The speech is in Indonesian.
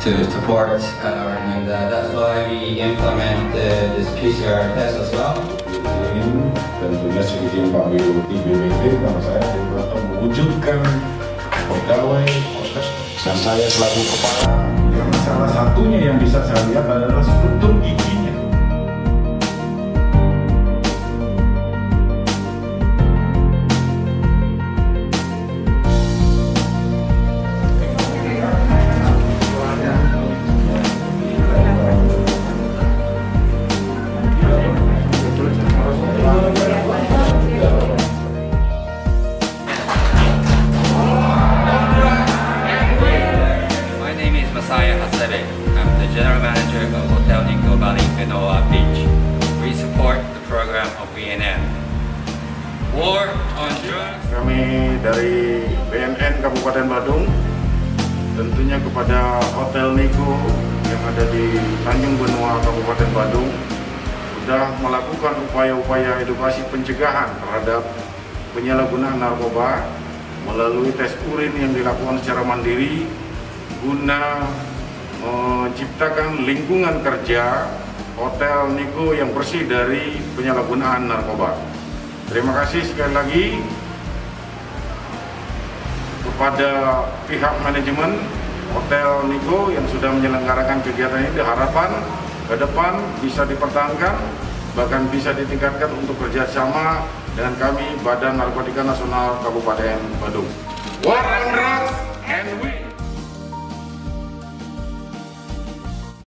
to support, uh, and uh, that's why we implement uh, this PCR test as well. Ini tentunya seizin Pak Bupati BPT nama saya untuk mewujudkan pegawai dan saya selaku kepala yang salah satunya yang bisa saya lihat adalah general manager of Hotel Nico Bali Genoa Beach. We support the program of BNN. War on drugs. Kami dari BNN Kabupaten Badung tentunya kepada Hotel Niko yang ada di Tanjung Benua Kabupaten Badung sudah melakukan upaya-upaya edukasi pencegahan terhadap penyalahgunaan narkoba melalui tes urin yang dilakukan secara mandiri guna menciptakan lingkungan kerja Hotel Niko yang bersih dari penyalahgunaan narkoba. Terima kasih sekali lagi kepada pihak manajemen Hotel Niko yang sudah menyelenggarakan kegiatan ini harapan ke depan bisa dipertahankan bahkan bisa ditingkatkan untuk kerjasama dengan kami Badan Narkotika Nasional Kabupaten Badung.